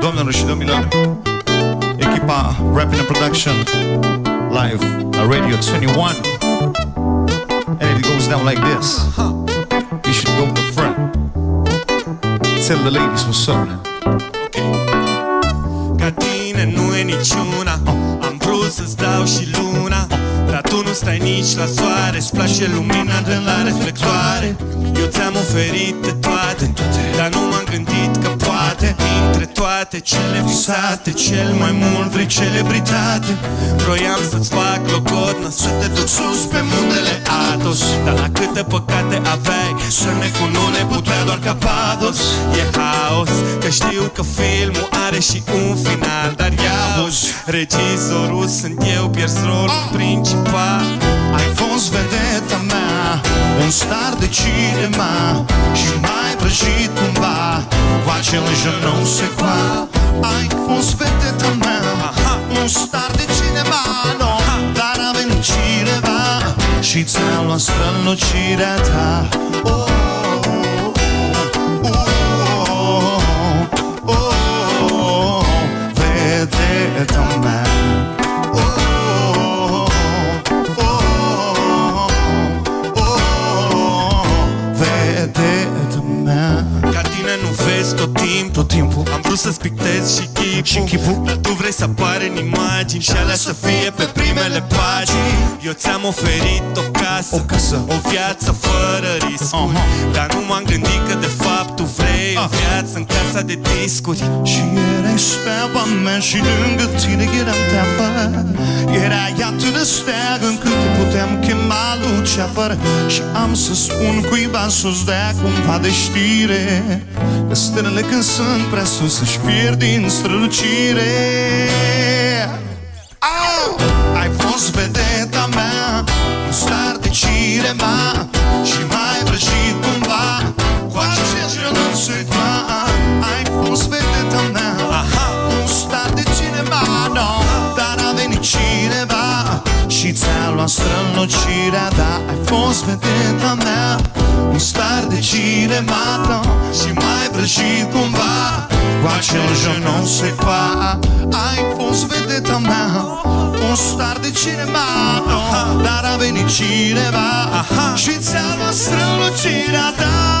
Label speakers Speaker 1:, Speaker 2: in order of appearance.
Speaker 1: Doamnelor și domnilor, echipa Rapping and Production live la Radio 21 and it goes down like this. You should go to the front. Tell the ladies what's up now.
Speaker 2: Ca tine nu e niciuna Am vrut să-ți dau și luna Dar tu nu stai nici la soare Îți place lumina de la reflectoare Eu ți-am oferit de toate Dar nu m-am gândit că poate Dintre toate cele visate Cel mai mult vrei celebritate. Vroiam să-ți fac logodnă Să te duc sus pe muntele Atos. Dar la câte păcate aveai Să ne cunune putea doar ca pados E haos Că știu că filmul are și un final Dar iauși Regizorul sunt eu Pierzi rolul principal.
Speaker 1: Ai fost vedeta mea Un star de cinema Și mai prăjit cumva cu același genunchi se coa. Ai fost vedetă mea un star de cineva, no Dar avem cineva. Și ți-a luat strălucirea ta. Oh.
Speaker 2: Tot timpul
Speaker 1: Tot timpul
Speaker 2: Am vrut să-ți pictez și chipul
Speaker 1: Și chipul.
Speaker 2: Dar tu vrei să apare în imagini Și alea să fie pe primele pagini Eu ți-am oferit o casă
Speaker 1: O casă.
Speaker 2: O viață fără riscuri
Speaker 1: Aha.
Speaker 2: Dar nu O
Speaker 1: Ah.
Speaker 2: viață în casa de discuri
Speaker 1: Și erai steaua mea și lângă tine eram de afară Erai atât de steag încât te puteam chema Luceafăr Și am să spun cuiva sus de cumva de știre Că stelele când sunt prea sus își pierd din strălucire Au! Ai fost vedeta mea Un star de cinema Și ți-a luat strălucirea Da, ai fost vedeta mea. Un star de cinema no, Și mai vrăjit cumva. Cu acel genou secret Ai fost vedeta mea. Un star de cinema no, Dar a venit cineva.
Speaker 2: Aha.
Speaker 1: Și ți-a luat strălucirea Da,